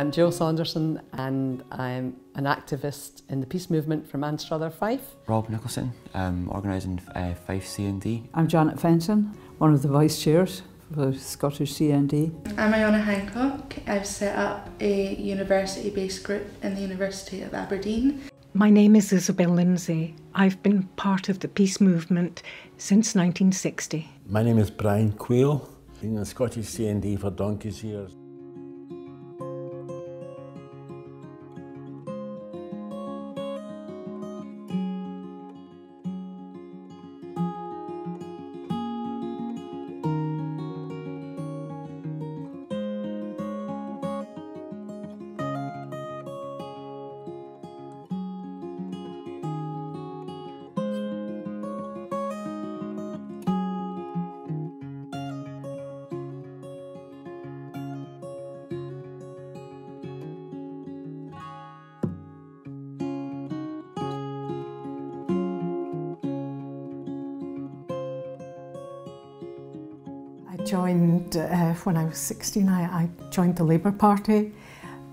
I'm Jill Saunderson and I'm an activist in the peace movement from Anstruther Fife. Rob Nicholson, um, organising uh, Fife CND. I'm Janet Fenton, one of the vice chairs for the Scottish CND. I'm Iona Hancock. I've set up a university-based group in the University of Aberdeen. My name is Isabel Lindsay. I've been part of the peace movement since 1960. My name is Brian Quail. In Scottish CND for donkey's years. Joined uh, when I was 16. I, I joined the Labour Party,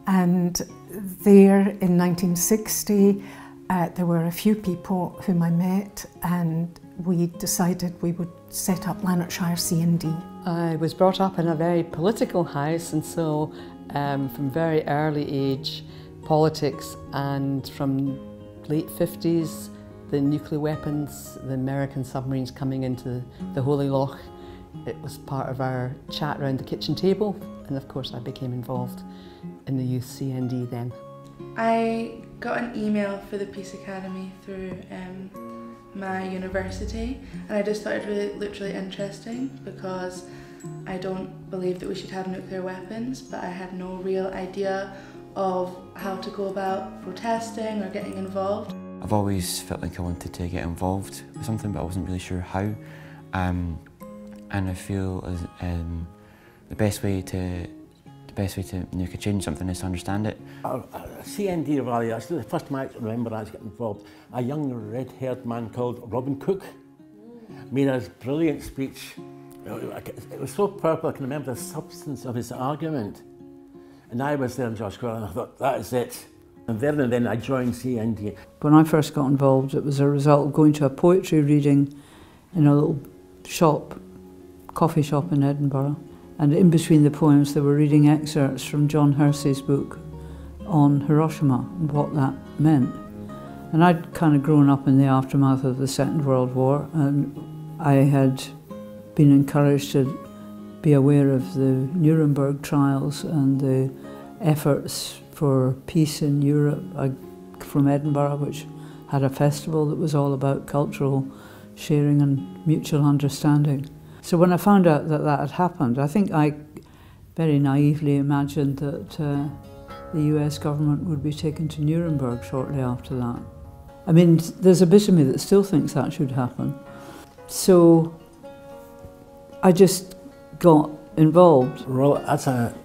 and there in 1960, uh, there were a few people whom I met, and we decided we would set up Lanarkshire CND. I was brought up in a very political house, and so um, from very early age, politics, and from late 50s, the nuclear weapons, the American submarines coming into the Holy Loch it was part of our chat around the kitchen table, and of course, I became involved in the Youth CND then. I got an email for the Peace Academy through um, my university, and I just thought it really looked really interesting because I don't believe that we should have nuclear weapons, but I had no real idea of how to go about protesting or getting involved. I've always felt like I wanted to get involved with something, but I wasn't really sure how. Um, and I feel as um, the best way to the best way to make a change something is to understand it. Uh, uh, CND rally, that's the first time I remember I was getting involved. A young red-haired man called Robin Cook made a brilliant speech. It was so powerful, I can remember the substance of his argument. And I was there in George Square and I thought, that is it. And then and then I joined CND. When I first got involved, it was a result of going to a poetry reading in a little shop coffee shop in Edinburgh. And in between the poems, they were reading excerpts from John Hersey's book on Hiroshima and what that meant. And I'd kind of grown up in the aftermath of the Second World War, and I had been encouraged to be aware of the Nuremberg trials and the efforts for peace in Europe I, from Edinburgh, which had a festival that was all about cultural sharing and mutual understanding. So when I found out that that had happened, I think I very naively imagined that uh, the US government would be taken to Nuremberg shortly after that. I mean, there's a bit of me that still thinks that should happen. So I just got involved. Well, as a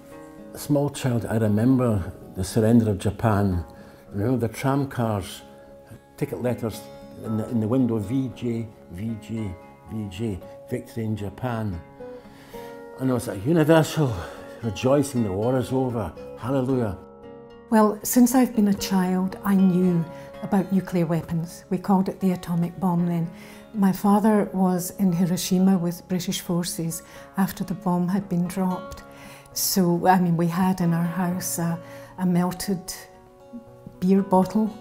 small child, I remember the surrender of Japan. I remember the tram cars, ticket letters in the, in the window, VJ, VJ, VJ victory in Japan. And it was a universal rejoicing the war is over. Hallelujah. Well, since I've been a child, I knew about nuclear weapons. We called it the atomic bomb then. My father was in Hiroshima with British forces after the bomb had been dropped. So, I mean, we had in our house a, a melted beer bottle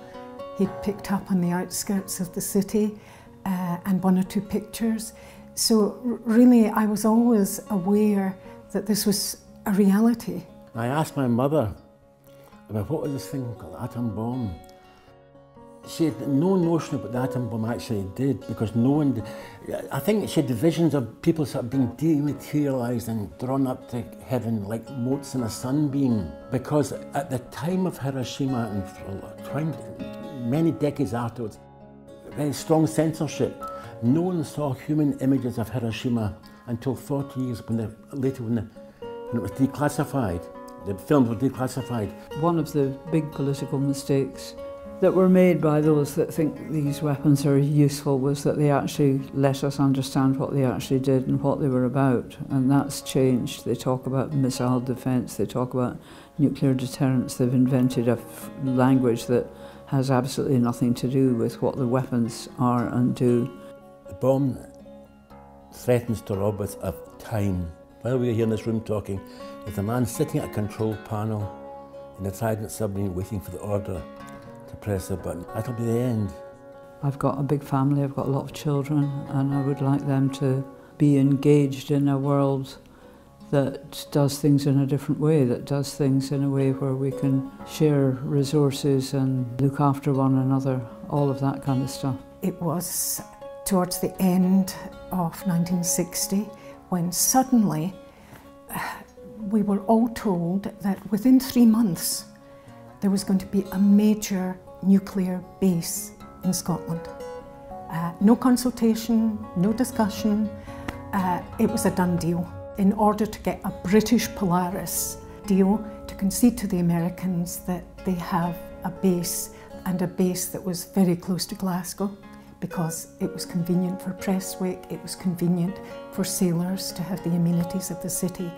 he'd picked up on the outskirts of the city uh, and one or two pictures. So really, I was always aware that this was a reality. I asked my mother about what was this thing called atom bomb. She had no notion of what the atom bomb actually did because no one. I think she had visions of people sort of being dematerialised and drawn up to heaven like motes in a sunbeam. Because at the time of Hiroshima and for many decades afterwards, very strong censorship no one saw human images of Hiroshima until 40 years when the, later when, the, when it was declassified. The films were declassified. One of the big political mistakes that were made by those that think these weapons are useful was that they actually let us understand what they actually did and what they were about. And that's changed. They talk about missile defence, they talk about nuclear deterrence. They've invented a language that has absolutely nothing to do with what the weapons are and do. The bomb threatens to rob us of time. While we're here in this room talking, there's a man sitting at a control panel in a Trident submarine waiting for the order to press a button. That'll be the end. I've got a big family, I've got a lot of children, and I would like them to be engaged in a world that does things in a different way, that does things in a way where we can share resources and look after one another, all of that kind of stuff. It was towards the end of 1960 when suddenly uh, we were all told that within three months there was going to be a major nuclear base in Scotland. Uh, no consultation, no discussion, uh, it was a done deal. In order to get a British Polaris deal to concede to the Americans that they have a base and a base that was very close to Glasgow because it was convenient for Prestwick, it was convenient for sailors to have the amenities of the city.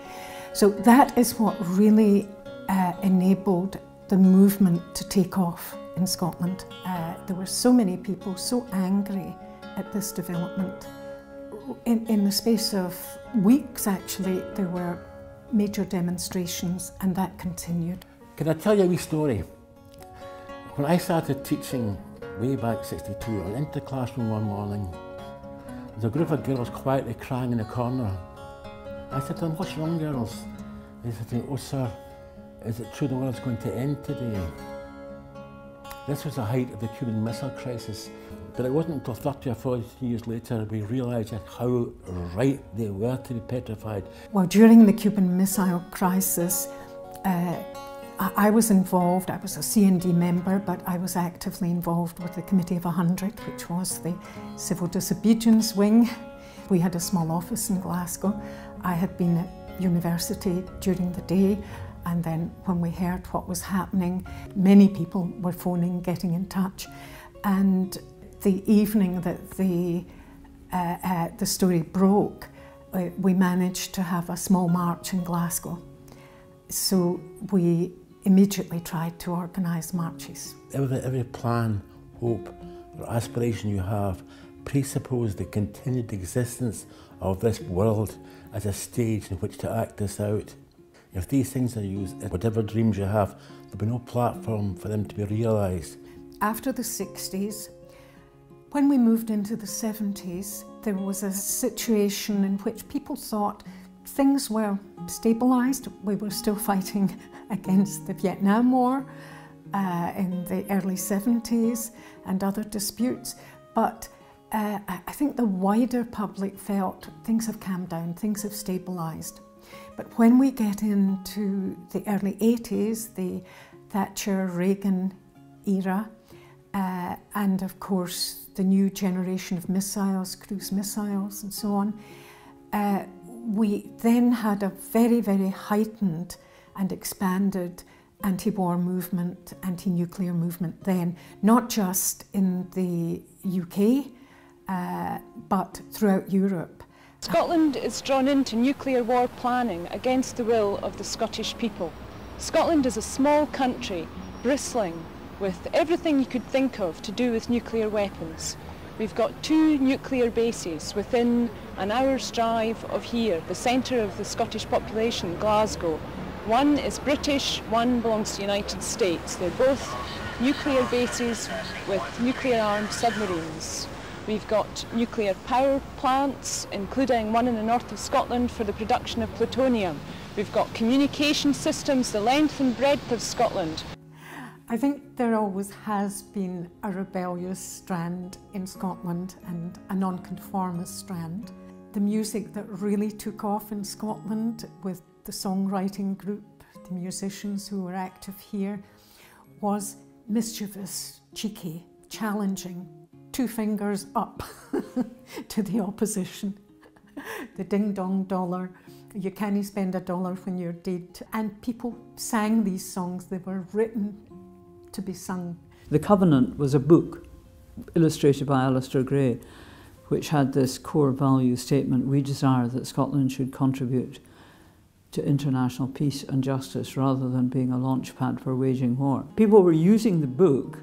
So that is what really uh, enabled the movement to take off in Scotland. Uh, there were so many people so angry at this development. In, in the space of weeks, actually, there were major demonstrations, and that continued. Can I tell you a wee story? When I started teaching way back 62, I went into the classroom one morning. There's a group of girls quietly crying in a corner. I said to them, what's wrong, girls? They said to me, oh, sir, is it true the world's going to end today? This was the height of the Cuban Missile Crisis. But it wasn't until 30 or 40 years later we realised how right they were to be petrified. Well, during the Cuban Missile Crisis, uh, I was involved, I was a CND member, but I was actively involved with the Committee of 100, which was the civil disobedience wing. We had a small office in Glasgow. I had been at university during the day and then when we heard what was happening, many people were phoning, getting in touch. And the evening that the, uh, uh, the story broke, uh, we managed to have a small march in Glasgow. So we immediately tried to organise marches. Every, every plan, hope, or aspiration you have presuppose the continued existence of this world as a stage in which to act this out. If these things are used, whatever dreams you have, there'll be no platform for them to be realised. After the 60s, when we moved into the 70s, there was a situation in which people thought things were stabilised. We were still fighting against the Vietnam War uh, in the early 70s and other disputes, but uh, I think the wider public felt things have calmed down, things have stabilised. But when we get into the early 80s, the Thatcher Reagan era, uh, and of course the new generation of missiles, cruise missiles, and so on, uh, we then had a very, very heightened and expanded anti war movement, anti nuclear movement then, not just in the UK, uh, but throughout Europe. Scotland is drawn into nuclear war planning against the will of the Scottish people. Scotland is a small country bristling with everything you could think of to do with nuclear weapons. We've got two nuclear bases within an hour's drive of here, the centre of the Scottish population, Glasgow. One is British, one belongs to the United States. They're both nuclear bases with nuclear armed submarines. We've got nuclear power plants, including one in the north of Scotland for the production of plutonium. We've got communication systems the length and breadth of Scotland. I think there always has been a rebellious strand in Scotland and a nonconformist strand. The music that really took off in Scotland with the songwriting group, the musicians who were active here, was mischievous, cheeky, challenging, two fingers up to the opposition. the ding dong dollar, you can't spend a dollar when you're dead. And people sang these songs, they were written to be sung. The Covenant was a book illustrated by Alasdair Gray, which had this core value statement we desire that Scotland should contribute to international peace and justice rather than being a launchpad for waging war. People were using the book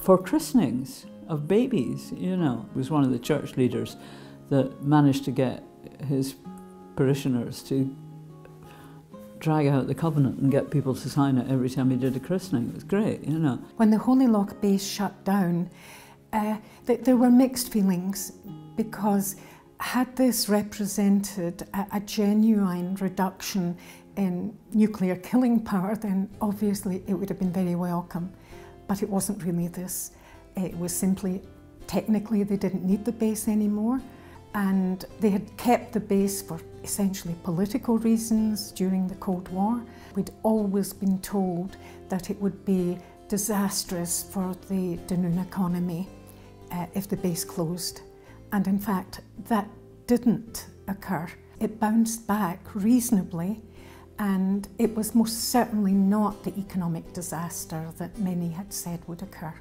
for christenings of babies, you know. It was one of the church leaders that managed to get his parishioners to drag out the covenant and get people to sign it every time he did a christening. It was great, you know. When the Holy Loch base shut down, uh, th there were mixed feelings because had this represented a, a genuine reduction in nuclear killing power, then obviously it would have been very welcome. But it wasn't really this. It was simply technically they didn't need the base anymore and they had kept the base for essentially political reasons during the Cold War. We'd always been told that it would be disastrous for the Dunoon economy uh, if the base closed. And in fact, that didn't occur. It bounced back reasonably and it was most certainly not the economic disaster that many had said would occur.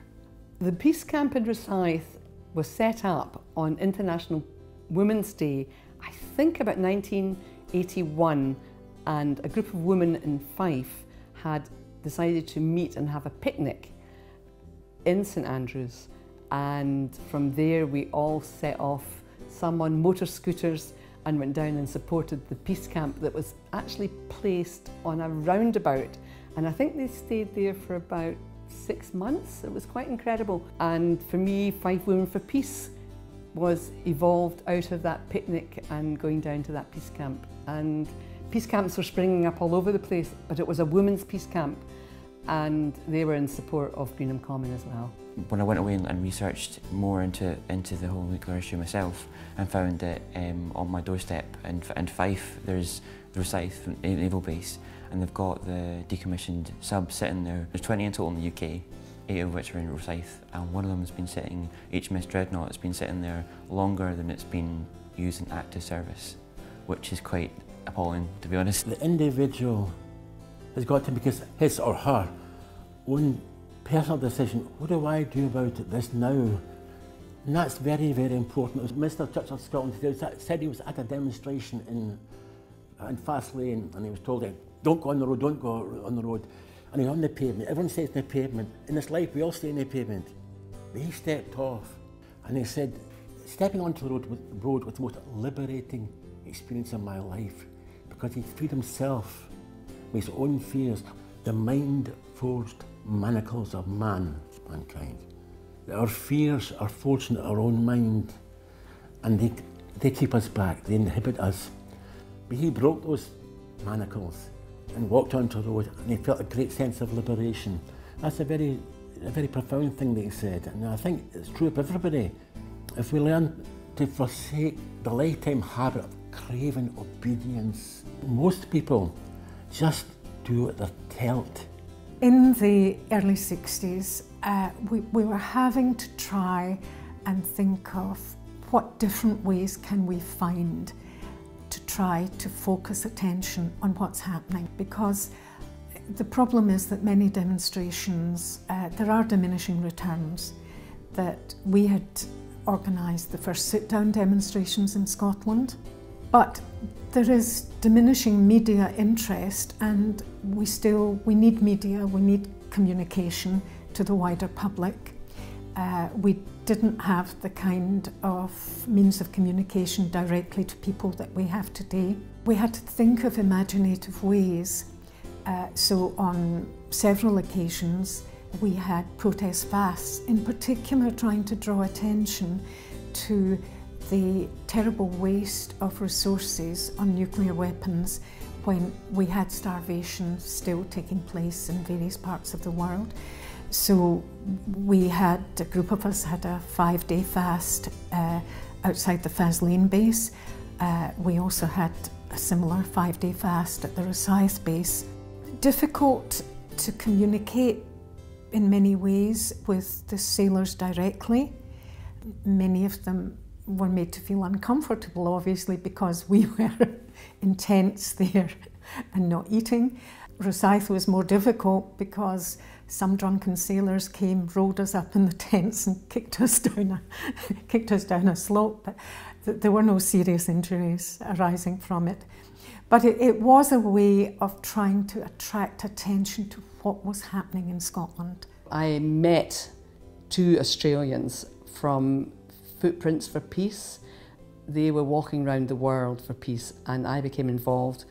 The peace camp in Rosyth was set up on International Women's Day, I think about 1981, and a group of women in Fife had decided to meet and have a picnic in St Andrews. And from there, we all set off, some on motor scooters, and went down and supported the peace camp that was actually placed on a roundabout. And I think they stayed there for about six months. It was quite incredible. And for me, Fife Women for Peace was evolved out of that picnic and going down to that peace camp. And peace camps were springing up all over the place, but it was a women's peace camp and they were in support of Greenham Common as well. When I went away and, researched more into, into the whole nuclear issue myself and found that um, on my doorstep in, in Fife there's the Rosyth Naval Base and they've got the decommissioned sub sitting there. There's 20 in total in the UK eight of which are in Rosyth and one of them has been sitting, HMS Dreadnought, has been sitting there longer than it's been used in active service, which is quite appalling to be honest. The individual has got to make his or her own personal decision. What do I do about this now? And that's very, very important. Mr Church of Scotland said he was at a demonstration in, in Faslane and he was told, don't go on the road, don't go on the road. And he's on the pavement. Everyone stays on the pavement. In this life, we all stay on the pavement. But he stepped off and he said, stepping onto the road, road was the most liberating experience of my life because he freed himself with his own fears, the mind-forged manacles of man, mankind. Our fears are forged in our own mind and they, they keep us back, they inhibit us. But he broke those manacles and walked onto the road and he felt a great sense of liberation. That's a very, a very profound thing that he said and I think it's true of everybody. If we learn to forsake the lifetime habit of craving obedience, most people just do what they're told. In the early 60s, uh, we, we were having to try and think of what different ways can we find try to focus attention on what's happening because the problem is that many demonstrations, uh, there are diminishing returns, that we had organised the first sit-down demonstrations in Scotland, but there is diminishing media interest and we still we need media we need communication to the wider public. Uh, we didn't have the kind of means of communication directly to people that we have today we had to think of imaginative ways uh, so on several occasions we had protest fasts in particular trying to draw attention to the terrible waste of resources on nuclear weapons when we had starvation still taking place in various parts of the world. So we had, a group of us had a five day fast uh, outside the Faslane base. Uh, we also had a similar five day fast at the Rosyth base. Difficult to communicate in many ways with the sailors directly. Many of them were made to feel uncomfortable, obviously, because we were in tents there and not eating. Rosyth was more difficult because some drunken sailors came, rolled us up in the tents and kicked us down a, kicked us down a slope. But th- there were no serious injuries arising from it. But it, it was a way of trying to attract attention to what was happening in Scotland. I met two Australians from Footprints for Peace. They were walking around the world for peace, and I became involved.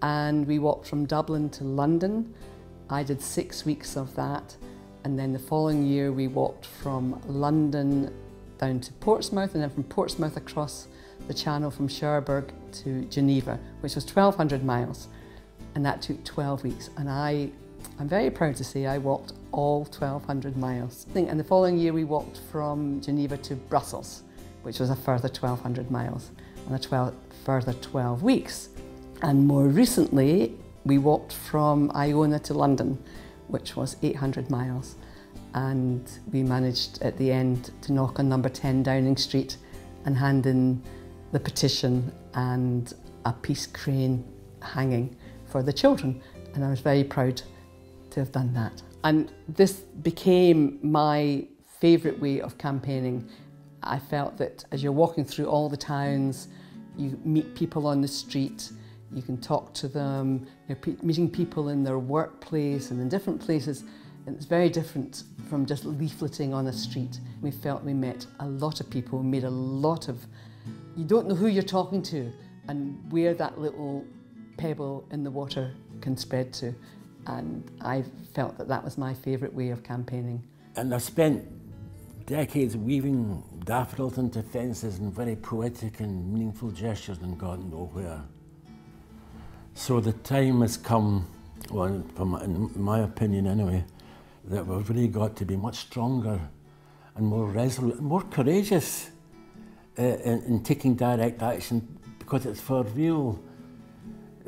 And we walked from Dublin to London. I did six weeks of that, and then the following year we walked from London down to Portsmouth, and then from Portsmouth across the channel from Cherbourg to Geneva, which was 1,200 miles, and that took 12 weeks. And I, I'm very proud to say I walked all 1,200 miles. And the following year we walked from Geneva to Brussels, which was a further 1,200 miles, and a 12, further 12 weeks. And more recently, we walked from Iona to London, which was 800 miles. And we managed at the end to knock on number 10 Downing Street and hand in the petition and a peace crane hanging for the children. And I was very proud to have done that. And this became my favourite way of campaigning. I felt that as you're walking through all the towns, you meet people on the street, you can talk to them, you're meeting people in their workplace and in different places. And it's very different from just leafleting on a street. We felt we met a lot of people, made a lot of you don't know who you're talking to and where that little pebble in the water can spread to. And I felt that that was my favourite way of campaigning. And I spent decades weaving daffodils into fences and very poetic and meaningful gestures and got nowhere. So the time has come, well, in my opinion anyway, that we've really got to be much stronger and more resolute and more courageous uh, in, in, taking direct action because it's for real.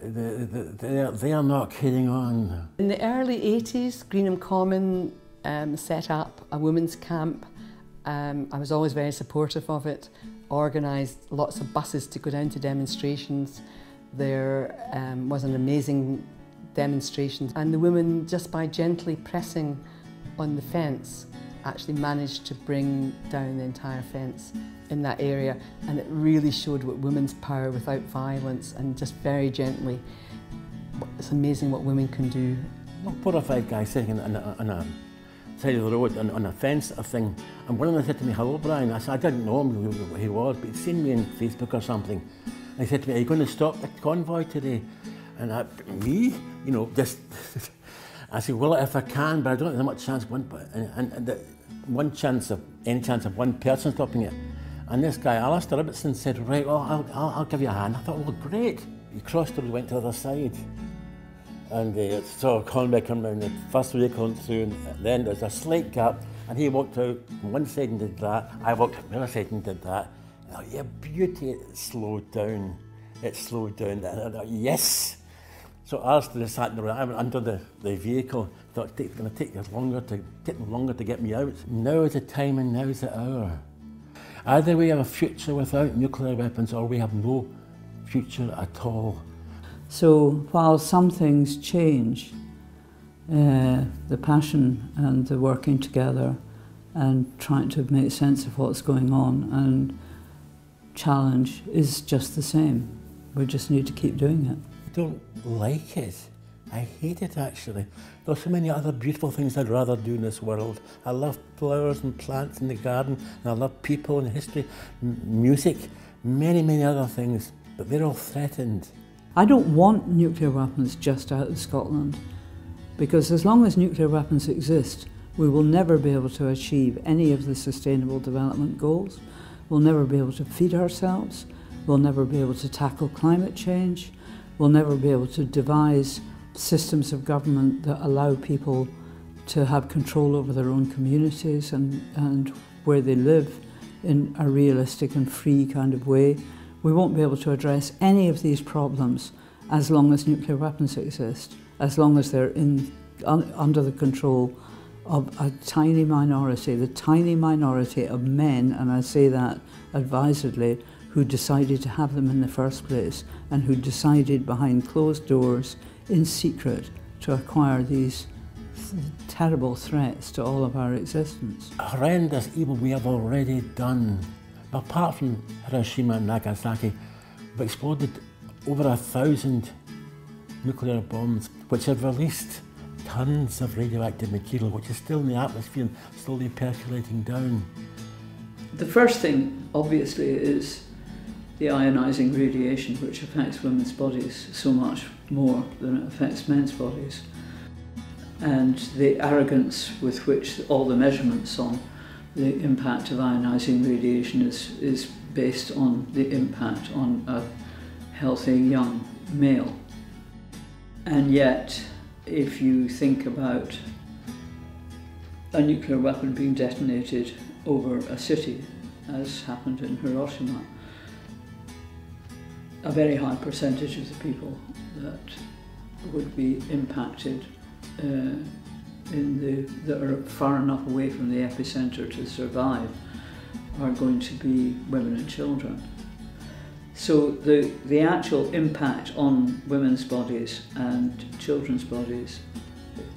The, the, they, are, they are not kidding on. In the early 80s, Greenham Common um, set up a women's camp. Um, I was always very supportive of it, organised lots of buses to go down to demonstrations. There um, was an amazing demonstration, and the women, just by gently pressing on the fence, actually managed to bring down the entire fence in that area and it really showed what women's power without violence and just very gently. It's amazing what women can do. Well, four or five guys sitting on a, on a side of the road on, on a fence or thing and one of them said to me, hello Brian. I said, I didn't know him who he was but he'd seen me on Facebook or something. He said to me, are you going to stop the convoy today? And I, me? You know, just... I said, well, if I can, but I don't have much chance. One, and, and, and the, one chance of any chance of one person stopping it. And this guy, Alistair Ibbotson, said, right, well, I'll, I'll, I'll give you a hand. I thought, well, great. He crossed the road, went to the other side. And uh, saw Conway come round, the first vehicle through, and then there's a slight gap, and he walked out on one side and did that. I walked out the other side and did that. Oh, yeah, beauty, slowed down. It slowed down. And I yes! So Alistair sat under the, the vehicle, thought it's going to take longer to take longer to get me out. Now is the time and now is the hour. Either we have a future without nuclear weapons or we have no future at all. So while some things change, uh, the passion and the working together and trying to make sense of what's going on and challenge is just the same. We just need to keep doing it I don't like it. I hate it actually. There's so many other beautiful things I'd rather do in this world. I love flowers and plants in the garden, and I love people and history, music, many, many other things, but they're all threatened. I don't want nuclear weapons just out of Scotland, because as long as nuclear weapons exist, we will never be able to achieve any of the sustainable development goals. We'll never be able to feed ourselves. We'll never be able to tackle climate change. We'll never be able to devise systems of government that allow people to have control over their own communities and, and where they live in a realistic and free kind of way. We won't be able to address any of these problems as long as nuclear weapons exist, as long as they're in, un, under the control of a tiny minority, the tiny minority of men, and I say that advisedly, who decided to have them in the first place and who decided behind closed doors in secret to acquire these terrible threats to all of our existence. Horrendous evil we have already done. Apart from Hiroshima and Nagasaki, we've exploded over a thousand nuclear bombs, which have released tons of radioactive material, which is still in the atmosphere and slowly percolating down. The first thing, obviously, is the ionising radiation, which affects women's bodies so much more than it affects men's bodies. And the arrogance with which all the measurements on the impact of ionising radiation is, is based on the impact on a healthy young male. And yet, if you think about a nuclear weapon being detonated over a city, as happened in Hiroshima, a very high percentage of the people that would be impacted uh, in the, that are far enough away from the epicenter to survive are going to be women and children. So the, the actual impact on women's bodies and children's bodies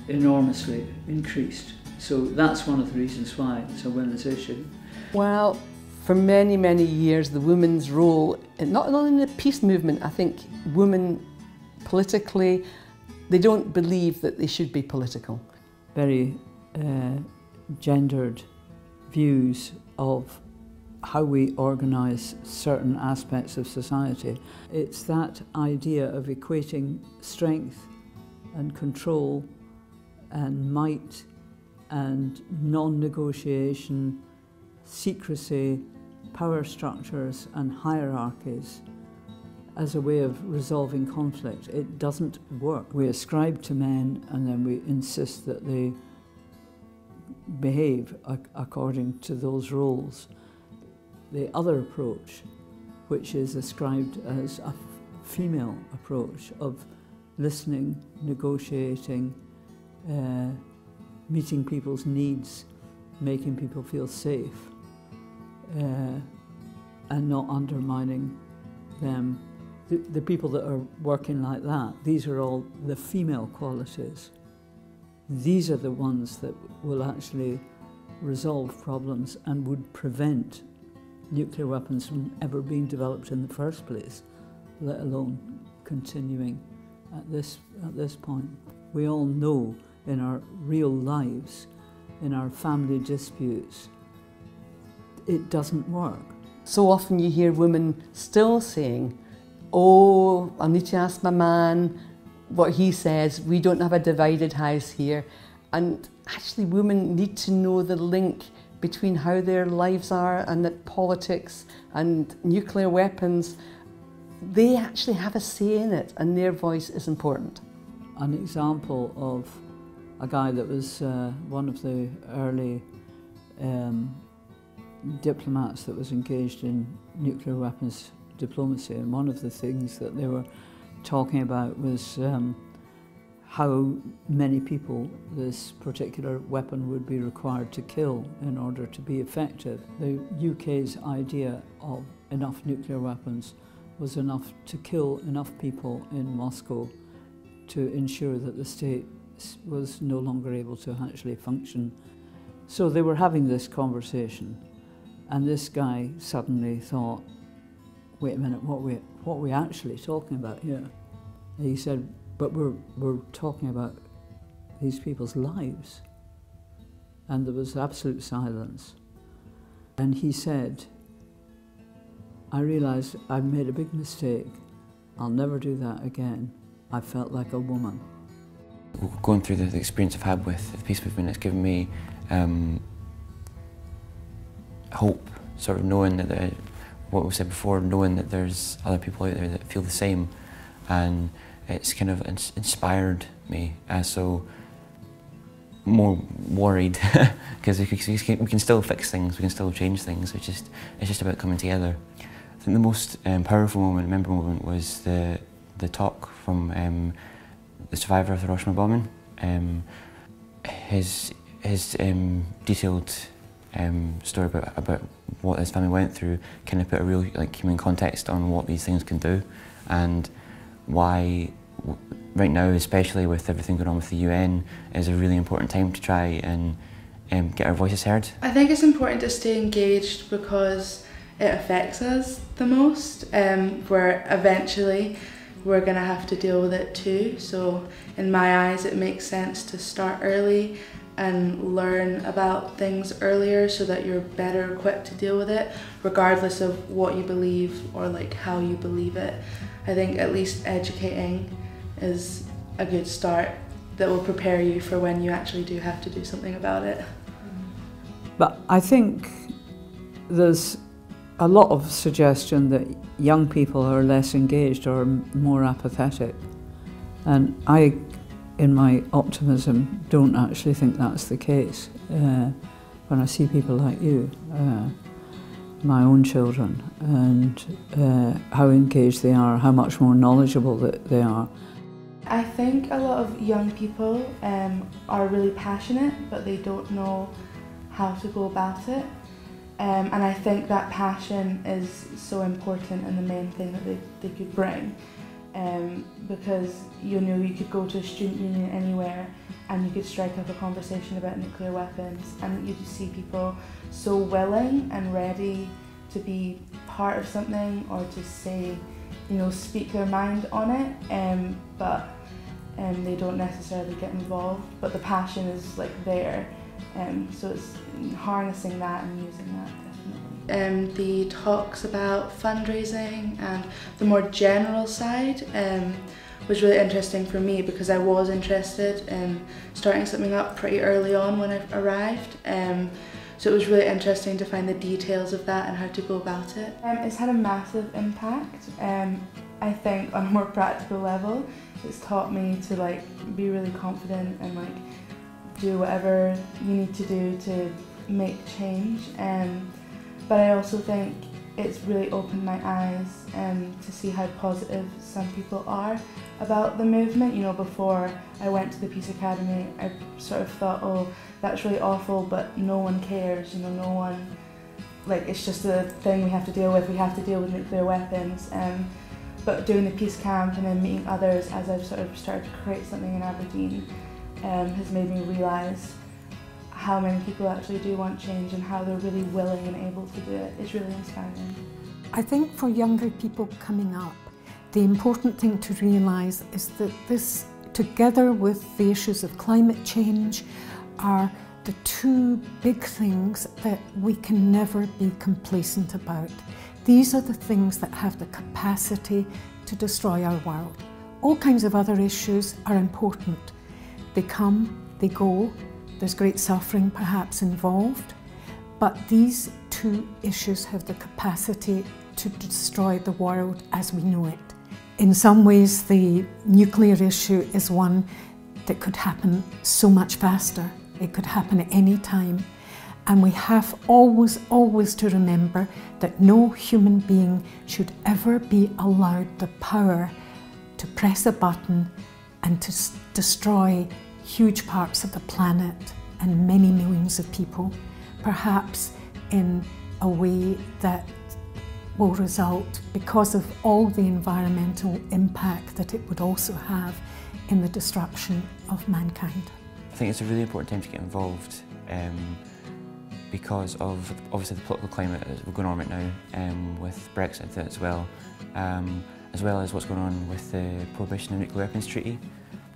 enormously increased. So that's one of the reasons why it's a women's issue. Well, for many, many years, the women's role, not only in the peace movement, I think women politically, they don't believe that they should be political. Very uh, gendered views of how we organise certain aspects of society. It's that idea of equating strength and control and might and non-negotiation, secrecy, power structures and hierarchies as a way of resolving conflict. It doesn't work. We ascribe to men and then we insist that they behave according to those roles. The other approach, which is ascribed as a female approach of listening, negotiating, uh, meeting people's needs, making people feel safe, uh, and not undermining them. The, the people that are working like that, these are all the female qualities. These are the ones that will actually resolve problems and would prevent nuclear weapons from ever being developed in the first place, let alone continuing at this, at this point. We all know in our real lives, in our family disputes, it doesn't work. So often you hear women still saying, oh, I need to ask my man what he says. We don't have a divided house here. And actually women need to know the link between how their lives are and that politics and nuclear weapons, they actually have a say in it and their voice is important. An example of a guy that was uh, one of the early um, diplomats that was engaged in nuclear weapons diplomacy and one of the things that they were talking about was um, how many people this particular weapon would be required to kill in order to be effective. The UK's idea of enough nuclear weapons was enough to kill enough people in Moscow to ensure that the state was no longer able to actually function. So they were having this conversation and this guy suddenly thought, wait a minute, what we what are we actually talking about here? And he said, but we're we're talking about these people's lives. And there was absolute silence. And he said, I realized I've made a big mistake. I'll never do that again. I felt like a woman. Going through the experience I've had with the peace movement, it's given me um, hope, sort of knowing that there, what we said before, knowing that there's other people out there that feel the same, and it's kind of inspired me. Uh, so more worried because we, we, can still fix things, we can still change things. It's just it's just about coming together. I think the most um, powerful moment, memorable moment, was the the talk from um, the survivor of the Hiroshima bombing. Um, his his um, detailed um, story about, about what his family went through kind of put a real like human context on what these things can do and why right now, especially with everything going on with the UN, is a really important time to try and um, get our voices heard. I think it's important to stay engaged because it affects us the most, um, where eventually we're going to have to deal with it too. So, in my eyes, it makes sense to start early and learn about things earlier so that you're better equipped to deal with it, regardless of what you believe or like how you believe it. I think at least educating is a good start that will prepare you for when you actually do have to do something about it. But I think there's a lot of suggestion that young people are less engaged or more apathetic. And I, in my optimism, don't actually think that's the case. Uh, when I see people like you, uh, my own children, and uh, how engaged they are, how much more knowledgeable that they are. I think a lot of young people um, are really passionate, but they don't know how to go about it. Um, and I think that passion is so important and the main thing that they, they could bring. Um, because you know you could go to a student union anywhere and you could strike up a conversation about nuclear weapons and you just see people so willing and ready to be part of something or to say you know speak their mind on it um, but um, they don't necessarily get involved but the passion is like there um, so it's harnessing that and using that definitely. Um, the talks about fundraising and the more general side um, was really interesting for me because I was interested in starting something up pretty early on when I arrived. Um, so it was really interesting to find the details of that and how to go about it. Um, it's had a massive impact. Um, I think on a more practical level, it's taught me to like be really confident and like do whatever you need to do to make change. Um, but I also think it's really opened my eyes um, to see how positive some people are about the movement. You know, before I went to the Peace Academy, I sort of thought, oh, that's really awful, but no one cares. You know, no one, like, it's just a thing we have to deal with. We have to deal with nuclear weapons. Um, but doing the peace camp and then meeting others as I've sort of started to create something in Aberdeen um, has made me realise how many people actually do want change and how they're really willing and able to do it. It's really inspiring. I think for younger people coming up, the important thing to realise is that this, together with the issues of climate change, are the two big things that we can never be complacent about. These are the things that have the capacity to destroy our world. All kinds of other issues are important, they come, they go, there's great suffering perhaps involved, but these two issues have the capacity to destroy the world as we know it. In some ways, the nuclear issue is one that could happen so much faster. It could happen at any time. And we have always, always to remember that no human being should ever be allowed the power to press a button and to destroy huge parts of the planet and many millions of people, perhaps in a way that will result because of all the environmental impact that it would also have in the destruction of mankind. I think it's a really important time to get involved um, because of obviously the political climate that we're going on right now um, with Brexit as well, um, as well as what's going on with the Prohibition of Nuclear Weapons Treaty.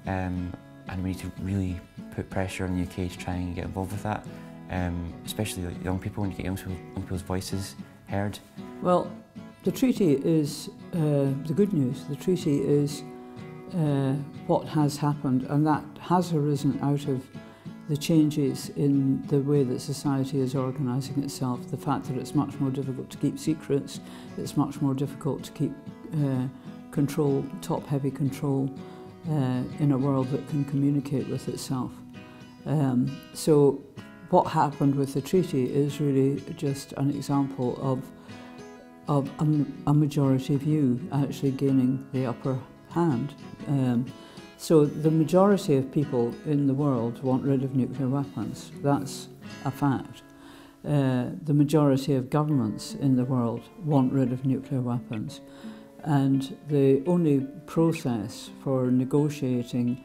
Um, and we need to really put pressure on the UK to try and get involved with that, um, especially young people, you get young people's voices heard. Well, the treaty is uh, the good news. The treaty is uh, what has happened, and that has arisen out of the changes in the way that society is organising itself, the fact that it's much more difficult to keep secrets, it's much more difficult to keep uh, control, top-heavy control, uh, in a world that can communicate with itself. Um, so what happened with the treaty is really just an example of, of a, a majority view actually gaining the upper hand. Um, so the majority of people in the world want rid of nuclear weapons. That's a fact. Uh, the majority of governments in the world want rid of nuclear weapons. And the only process for negotiating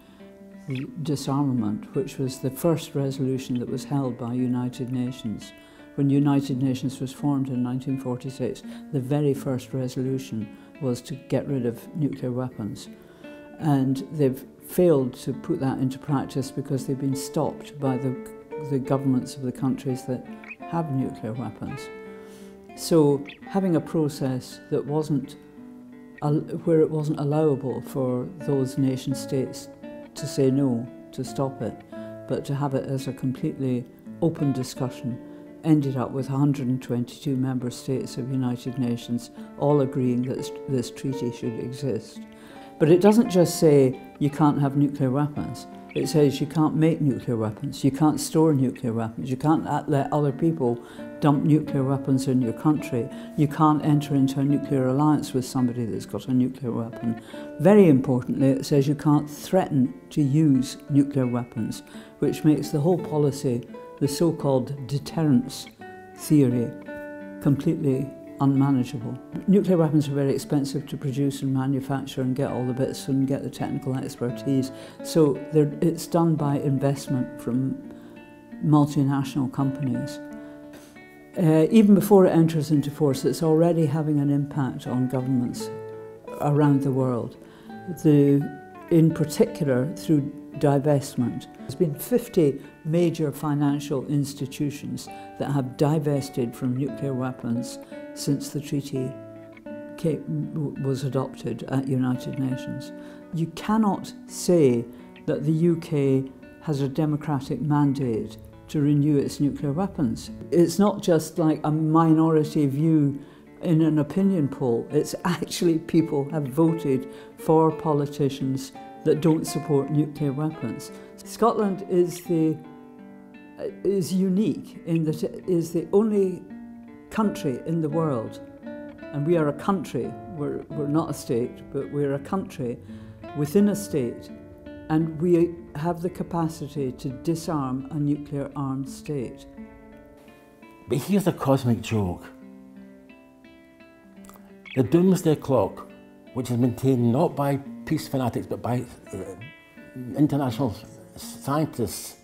disarmament, which was the first resolution that was held by United Nations, when United Nations was formed in 1946, the very first resolution was to get rid of nuclear weapons. And they've failed to put that into practice because they've been stopped by the, the governments of the countries that have nuclear weapons. So having a process that wasn't where it wasn't allowable for those nation states to say no, to stop it, but to have it as a completely open discussion ended up with 122 member states of United Nations all agreeing that this, this treaty should exist. But it doesn't just say you can't have nuclear weapons. It says you can't make nuclear weapons, you can't store nuclear weapons, you can't let other people dump nuclear weapons in your country, you can't enter into a nuclear alliance with somebody that's got a nuclear weapon. Very importantly, it says you can't threaten to use nuclear weapons, which makes the whole policy the so-called deterrence theory completely unmanageable. Nuclear weapons are very expensive to produce and manufacture and get all the bits and get the technical expertise. So it's done by investment from multinational companies. Uh, even before it enters into force, it's already having an impact on governments around the world. The, in particular, through divestment. There's been 50 major financial institutions that have divested from nuclear weapons since the treaty was adopted at United Nations. You cannot say that the UK has a democratic mandate to renew its nuclear weapons. It's not just like a minority view in an opinion poll, it's actually people have voted for politicians that don't support nuclear weapons. Scotland is the uh, is unique in that it is the only country in the world, and we are a country, we're, we're not a state, but we're a country within a state, and we have the capacity to disarm a nuclear armed state. But here's a cosmic joke. The doomsday clock, which is maintained not by peace fanatics but by uh, international scientists,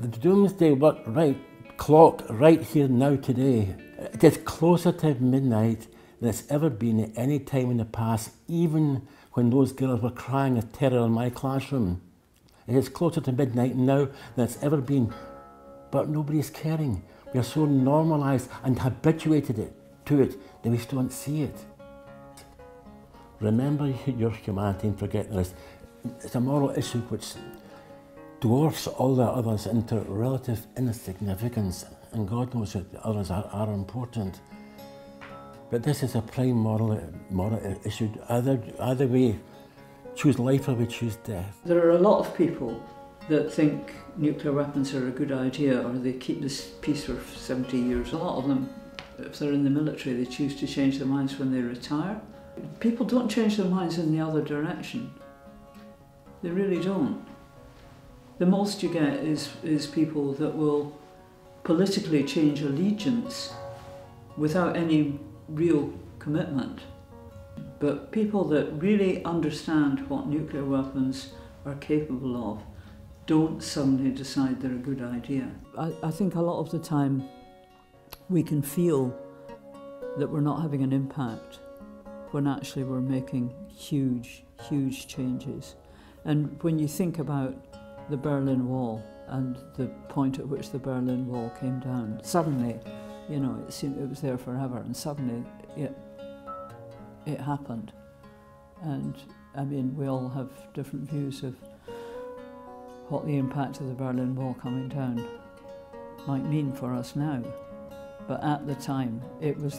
the doomsday right clock right here now today, it is closer to midnight than it's ever been at any time in the past, even when those girls were crying with terror in my classroom. It is closer to midnight now than it's ever been, but nobody's caring. We are so normalised and habituated it, to it that we don't see it. Remember your humanity and forget this. It's a moral issue which dwarfs all the others into relative insignificance, and God knows that the others are, are important. But this is a prime moral, moral issue. Either, either we choose life or we choose death. There are a lot of people that think nuclear weapons are a good idea or they keep this peace for 70 years. A lot of them, if they're in the military, they choose to change their minds when they retire. People don't change their minds in the other direction. They really don't. The most you get is, is people that will politically change allegiance without any real commitment. But people that really understand what nuclear weapons are capable of don't suddenly decide they're a good idea. I, I think a lot of the time we can feel that we're not having an impact when actually we're making huge, huge changes. And when you think about the Berlin Wall and the point at which the Berlin Wall came down. Suddenly, you know, it seemed it was there forever, and suddenly it it happened. And I mean, we all have different views of what the impact of the Berlin Wall coming down might mean for us now. But at the time, it was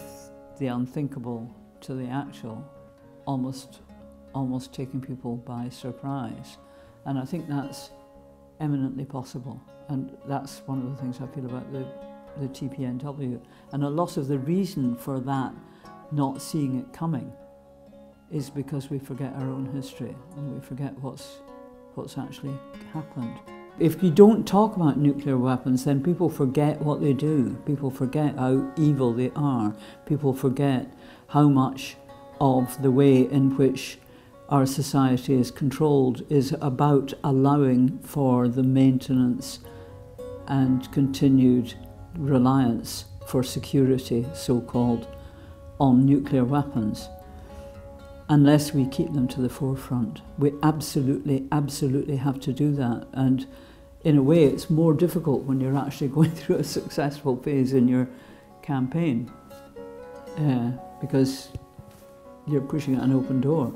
the unthinkable to the actual, almost, almost taking people by surprise. And I think that's eminently possible. And that's one of the things I feel about the, the TPNW. And a lot of the reason for that not seeing it coming is because we forget our own history and we forget what's, what's actually happened. If you don't talk about nuclear weapons, then people forget what they do. People forget how evil they are. People forget how much of the way in which our society is controlled is about allowing for the maintenance and continued reliance for security, so called, on nuclear weapons, unless we keep them to the forefront. We absolutely, absolutely have to do that. And in a way, it's more difficult when you're actually going through a successful phase in your campaign uh, because you're pushing an open door.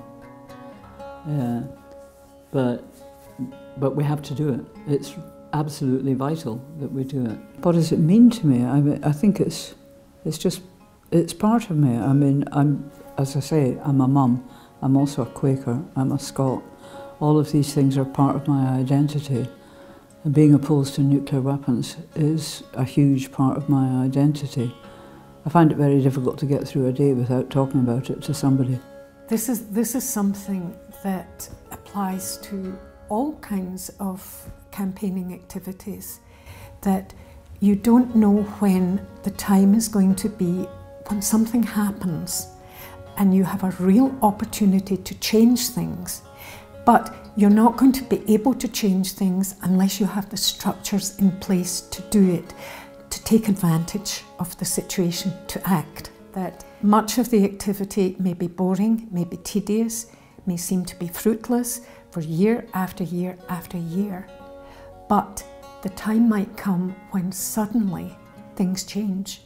Uh, but, but we have to do it. It's absolutely vital that we do it. What does it mean to me? I, mean, I think it's, it's just, it's part of me. I mean, I'm, as I say, I'm a mum. I'm also a Quaker. I'm a Scot. All of these things are part of my identity. Being opposed to nuclear weapons is a huge part of my identity. I find it very difficult to get through a day without talking about it to somebody. This is, this is something that applies to all kinds of campaigning activities, that you don't know when the time is going to be when something happens and you have a real opportunity to change things. But you're not going to be able to change things unless you have the structures in place to do it, to take advantage of the situation, to act. That much of the activity may be boring, may be tedious, may seem to be fruitless for year after year after year. But the time might come when suddenly things change.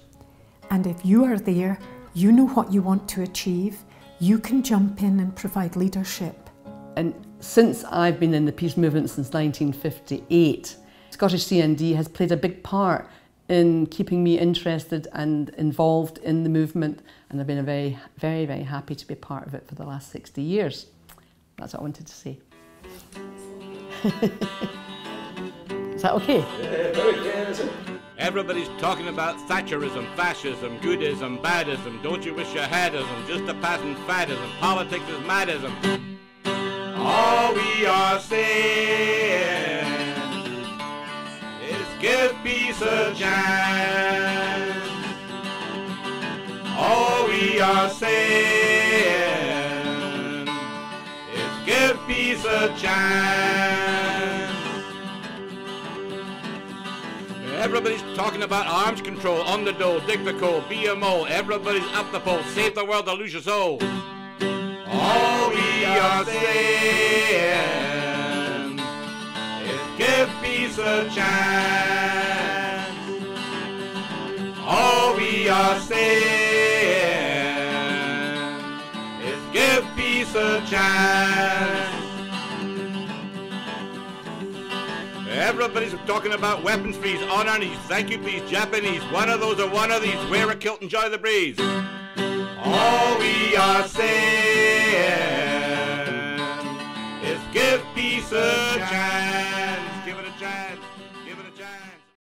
And if you are there, you know what you want to achieve, you can jump in and provide leadership. And since I've been in the peace movement since 1958, Scottish CND has played a big part in keeping me interested and involved in the movement and I've been very, very, very happy to be part of it for the last 60 years. That's what I wanted to say. Is that okay? Everybody's talking about Thatcherism, fascism, goodism, badism. Don't you wish you hadism? Just a passing faddism. Politics is madism. All we are saying is give peace a chance. All we are saying is give peace a chance. Everybody's talking about arms control, on the dole, dig the coal, BMO. Everybody's up the pole, save the world or lose your soul. All we are saying is give peace a chance. All we are saying is give peace a chance. Everybody's talking about weapons fees on our knees. Thank you, please, Japanese. One of those or one of these. Wear a kilt, enjoy the breeze. All we are saying is give peace a